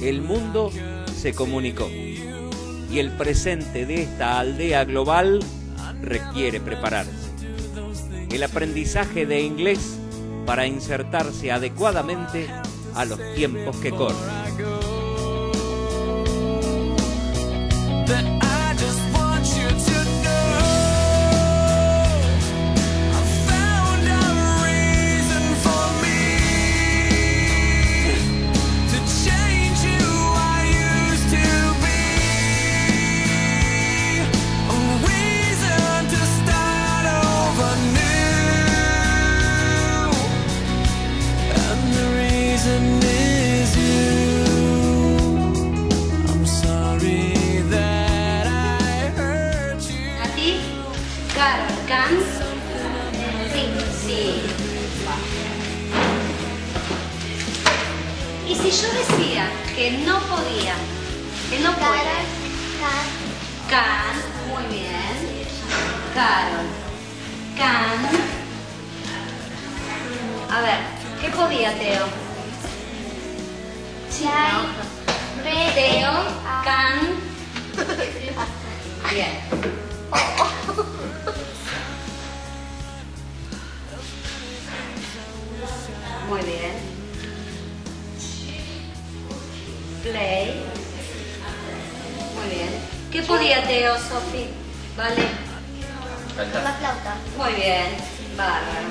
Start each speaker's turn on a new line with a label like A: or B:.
A: El mundo se comunicó y el presente de esta aldea global requiere prepararse. El aprendizaje de inglés para insertarse adecuadamente a los tiempos que corren.
B: Y si yo decía que no podía, que no puede. Can, muy bien. Carol. Can. A ver, ¿qué podía Teo? Teo, can. Bien. Muy bien. Play. Muy bien. ¿Qué podía Teo, Sofi? Vale.
C: La
D: flauta.
B: Muy bien. Bárbaro.